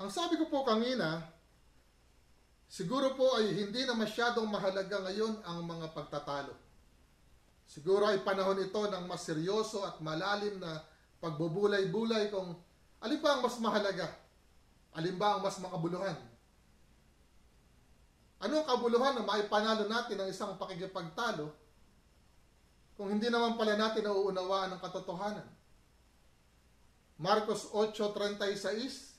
Ang sabi ko po kanina, siguro po ay hindi na masyadong mahalaga ngayon ang mga pagtatalo. Siguro ay panahon ito ng mas seryoso at malalim na pagbubulay-bulay kung alin ba ang mas mahalaga? Alin ba ang mas makabuluhan? Ano ang kabuluhan na maipanalo natin ang isang pakikipagtalo kung hindi naman pala natin nauunawaan ang katotohanan? Marcos 8.36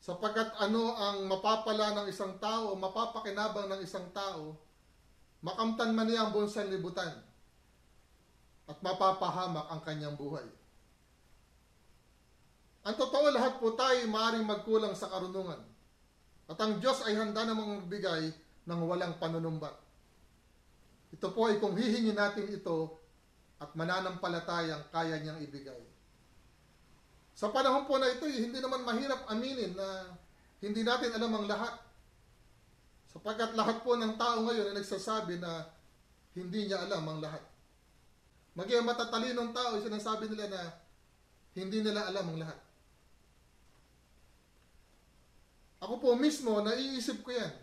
Sapagkat ano ang mapapala ng isang tao mapapakinabang ng isang tao, makamtan man niya ang buong sanlibutan at mapapahamak ang kanyang buhay. Ang totoo, lahat po tayo maaaring magkulang sa karunungan. At ang Diyos ay handa namang magbigay ng walang panunumbat. Ito po ay kung hihingin natin ito at mananampalatayang kaya niyang ibigay. Sa panahon po na ito, eh, hindi naman mahirap aminin na hindi natin alam ang lahat. Sapagkat lahat po ng tao ngayon ay nagsasabi na hindi niya alam ang lahat. Maging matatalinong tao, sinasabi nila na hindi nila alam ang lahat. Ako po mismo, naiisip ko yan.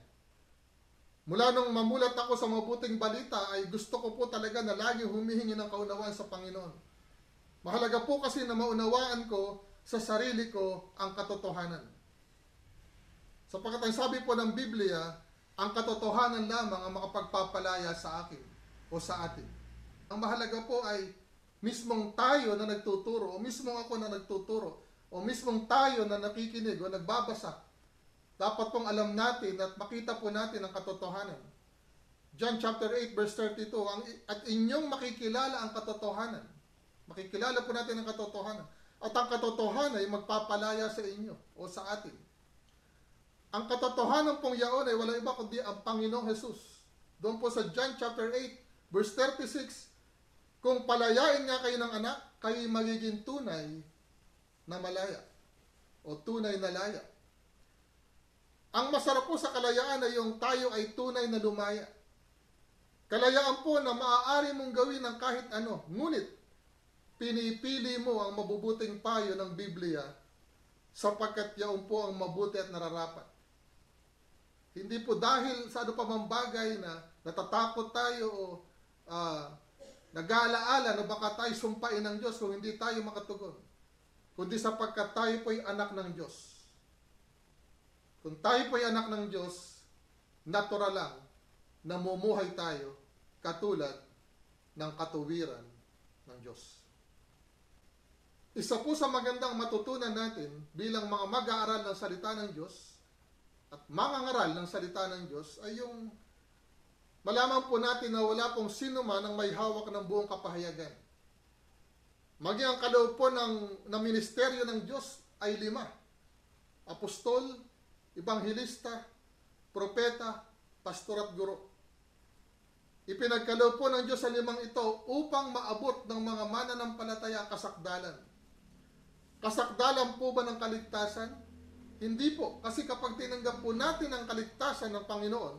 Mula nung mamulat ako sa mabuting balita, ay gusto ko po talaga na lagi humihingi ng kaunawaan sa Panginoon. Mahalaga po kasi na maunawaan ko sa sarili ko ang katotohanan. Sapagkat ang sabi po ng Biblia, ang katotohanan lamang ang makapagpapalaya sa akin o sa atin. Ang mahalaga po ay mismong tayo na nagtuturo o mismong ako na nagtuturo o mismong tayo na nakikinig o nagbabasa. Dapat pong alam natin at makita po natin ang katotohanan. John chapter 8 verse 32, ang, at inyong makikilala ang katotohanan. Makikilala po natin ang katotohanan. At ang katotohanan ay magpapalaya sa inyo o sa atin. Ang katotohanan pong yaon ay wala iba kundi ang Panginoong Jesus. Doon po sa John chapter 8 verse 36, kung palayain nga kayo ng anak, kayo magiging tunay na malaya o tunay na laya. Ang masarap po sa kalayaan ay yung tayo ay tunay na lumaya. Kalayaan po na maaari mong gawin ng kahit ano, ngunit pinipili mo ang mabubuting payo ng Biblia sapagkat yaon po ang mabuti at nararapat. Hindi po dahil sa ano pa mang na natatakot tayo o uh, nag-aalaala na baka tayo sumpain ng Diyos kung hindi tayo makatugon. Kundi sapagkat tayo po ay anak ng Diyos. Kung tayo po ay anak ng Diyos, natural lang namumuhay tayo katulad ng katuwiran ng Diyos. Isa po sa magandang matutunan natin bilang mga mag-aaral ng salita ng Diyos at mangangaral ng salita ng Diyos ay yung malaman po natin na wala pong sino man ang may hawak ng buong kapahayagan. Maging ang kaloob po ng, ng ministeryo ng Diyos ay lima. Apostol, Ibanghilista, Propeta, Pastor at Guro. Ipinagkaloob po ng Diyos sa limang ito upang maabot ng mga mananampalataya kasakdalan. Kasakdalan po ba ng kaligtasan? Hindi po. Kasi kapag tinanggap po natin ang kaligtasan ng Panginoon,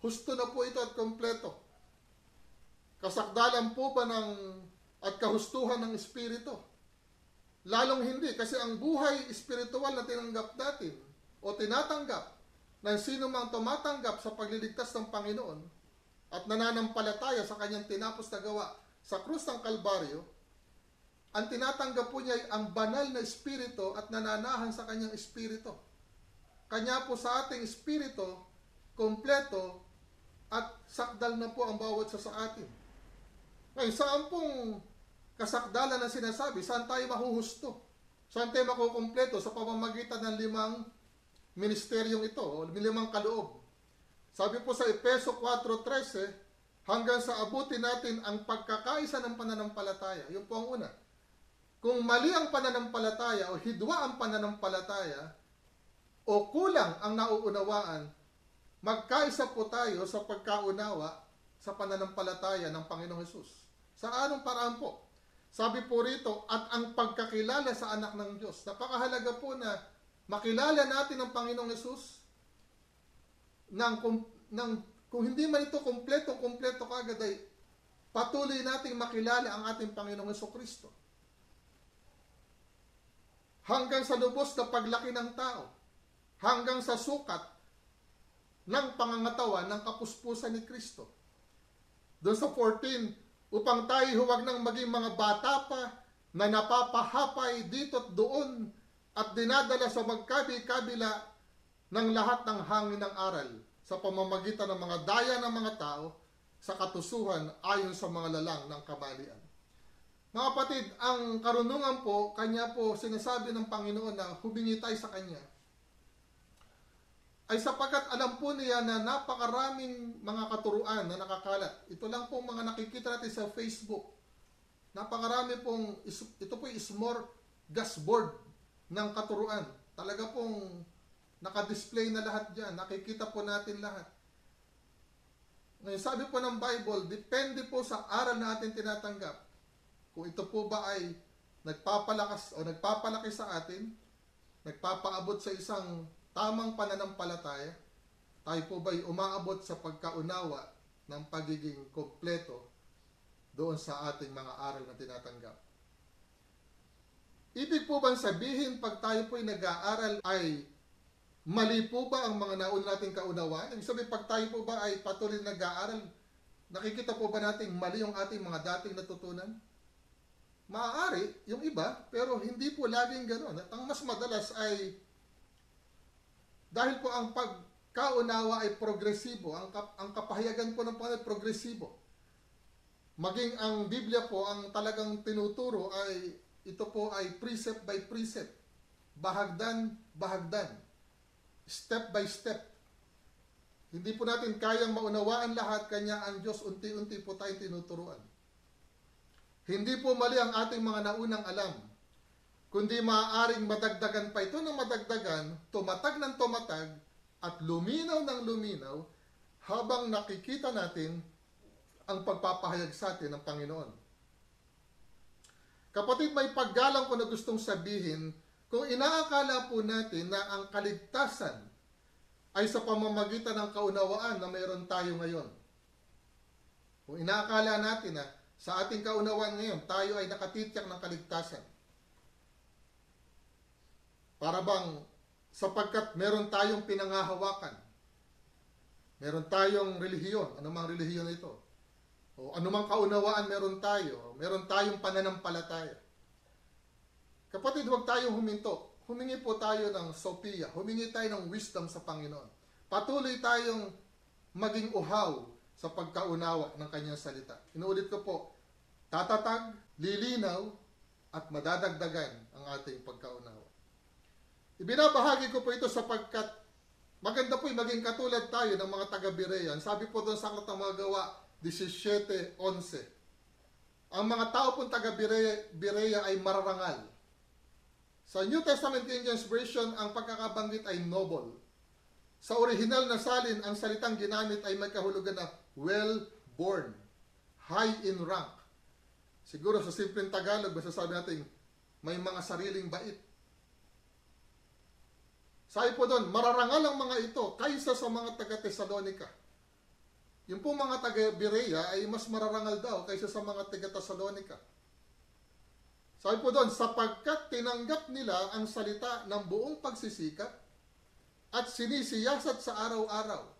husto na po ito at kompleto. Kasakdalan po ba ng at kahustuhan ng Espiritu? Lalong hindi. Kasi ang buhay espiritual na tinanggap natin o tinatanggap ng sino mang tumatanggap sa pagliligtas ng Panginoon at nananampalataya sa kanyang tinapos na gawa sa krus ng Kalbaryo, ang tinatanggap po niya ay ang banal na espiritu at nananahan sa kanyang espiritu. Kanya po sa ating espiritu, kompleto at sakdal na po ang bawat sa sa atin. Ngayon, saan pong kasakdalan na sinasabi? Saan tayo mahuhusto? Saan tayo makukumpleto? Sa pamamagitan ng limang ministeryong ito, o limang kaloob. Sabi po sa Epeso 4.13, hanggang sa abutin natin ang pagkakaisa ng pananampalataya. Yun po ang una. Kung mali ang pananampalataya o hidwa ang pananampalataya o kulang ang nauunawaan, magkaisa po tayo sa pagkaunawa sa pananampalataya ng Panginoong Hesus. Sa anong paraan po? Sabi po rito, at ang pagkakilala sa anak ng Diyos. Napakahalaga po na makilala natin ang Panginoong Hesus ng, ng, kung hindi man ito kompleto, kompleto kagad ay patuloy nating makilala ang ating Panginoong Heso Kristo hanggang sa lubos na paglaki ng tao. hanggang sa sukat ng pangangatawan ng kapuspusan ni Kristo. Doon sa 14, upang tayo huwag nang maging mga bata pa na napapahapay dito at doon at dinadala sa magkabi-kabila ng lahat ng hangin ng aral sa pamamagitan ng mga daya ng mga tao sa katusuhan ayon sa mga lalang ng kamalian. Mga kapatid, ang karunungan po, kanya po sinasabi ng Panginoon na humingi tayo sa Kanya ay sapagkat alam po niya na napakaraming mga katuruan na nakakalat. Ito lang pong mga nakikita natin sa Facebook. Napakarami pong, is- ito po yung smorgasbord ng katuruan. Talaga pong nakadisplay na lahat dyan. Nakikita po natin lahat. Ngayon, sabi po ng Bible, depende po sa aral na atin tinatanggap. Kung ito po ba ay nagpapalakas o nagpapalaki sa atin, nagpapaabot sa isang tamang pananampalataya, tayo po ba'y umaabot sa pagkaunawa ng pagiging kompleto doon sa ating mga aral na tinatanggap. Ibig po bang sabihin pag tayo po'y nag-aaral ay mali po ba ang mga naun nating kaunawaan? Ibig sabihin pag tayo po ba ay patuloy nag-aaral, nakikita po ba nating mali yung ating mga dating natutunan? Maaari, yung iba, pero hindi po laging gano'n. At ang mas madalas ay dahil po ang pagkaunawa ay progresibo, ang, kap- ang kapahayagan po ng Panginoon ay progresibo. Maging ang Biblia po, ang talagang tinuturo ay ito po ay precept by precept. Bahagdan, bahagdan. Step by step. Hindi po natin kayang maunawaan lahat, kanya ang Diyos unti-unti po tayong tinuturuan. Hindi po mali ang ating mga naunang alam kundi maaaring madagdagan pa ito ng madagdagan, tumatag ng tumatag, at luminaw ng luminaw habang nakikita natin ang pagpapahayag sa atin ng Panginoon. Kapatid, may paggalang ko na gustong sabihin kung inaakala po natin na ang kaligtasan ay sa pamamagitan ng kaunawaan na mayroon tayo ngayon. Kung inaakala natin na sa ating kaunawaan ngayon, tayo ay nakatityak ng kaligtasan. Para bang sapagkat meron tayong pinangahawakan. Meron tayong relihiyon, anumang relihiyon ito. O anumang kaunawaan meron tayo, meron tayong pananampalataya. Kapatid, huwag tayong huminto. Humingi po tayo ng Sophia, humingi tayo ng wisdom sa Panginoon. Patuloy tayong maging uhaw sa pagkaunawa ng kanyang salita. Inuulit ko po, tatatag, lilinaw, at madadagdagan ang ating pagkaunawa. Ibinabahagi ko po ito sapagkat maganda po maging katulad tayo ng mga taga-Bireyan. Sabi po doon sa Aklat mga gawa, 17.11. Ang mga tao pong taga-Bireya ay mararangal. Sa New Testament King Version, ang pagkakabanggit ay noble. Sa original na salin, ang salitang ginamit ay may kahulugan na well-born, high in rank. Siguro sa simpleng Tagalog, masasabi natin, may mga sariling bait. Sabi po doon, mararangal ang mga ito kaysa sa mga taga-Tesalonika. Yung po mga taga-Berea ay mas mararangal daw kaysa sa mga taga-Tesalonika. Sabi po doon, sapagkat tinanggap nila ang salita ng buong pagsisikap at sinisiyasat sa araw-araw.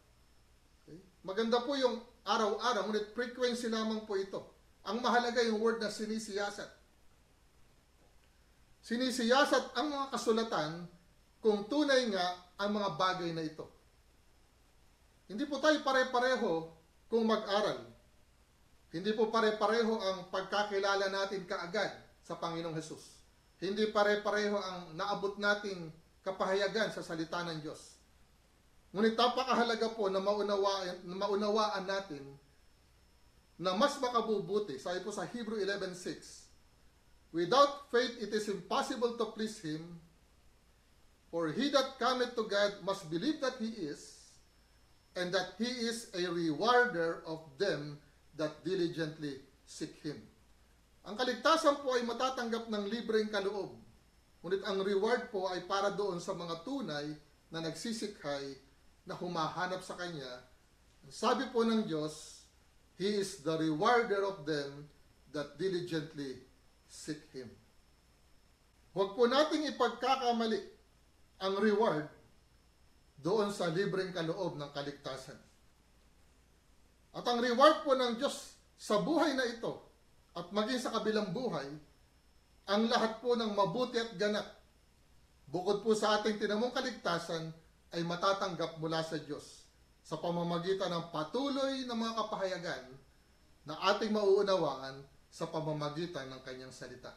Maganda po yung araw-araw, ngunit frequency lamang po ito. Ang mahalaga yung word na sinisiyasat. Sinisiyasat ang mga kasulatan kung tunay nga ang mga bagay na ito. Hindi po tayo pare-pareho kung mag-aral. Hindi po pare-pareho ang pagkakilala natin kaagad sa Panginoong Hesus. Hindi pare-pareho ang naabot nating kapahayagan sa salita ng Diyos. Ngunit napakahalaga po na maunawaan, na maunawaan natin na mas makabubuti, sabi po sa Hebrew 11.6, Without faith it is impossible to please Him, For he that cometh to God must believe that he is, and that he is a rewarder of them that diligently seek him. Ang kaligtasan po ay matatanggap ng libreng kaloob. Ngunit ang reward po ay para doon sa mga tunay na nagsisikhay na humahanap sa Kanya. Sabi po ng Diyos, He is the rewarder of them that diligently seek Him. Huwag po nating ipagkakamali ang reward doon sa libreng kaloob ng kaligtasan. At ang reward po ng Diyos sa buhay na ito at maging sa kabilang buhay, ang lahat po ng mabuti at ganap, bukod po sa ating tinamong kaligtasan, ay matatanggap mula sa Diyos sa pamamagitan ng patuloy na mga kapahayagan na ating mauunawaan sa pamamagitan ng kanyang salita.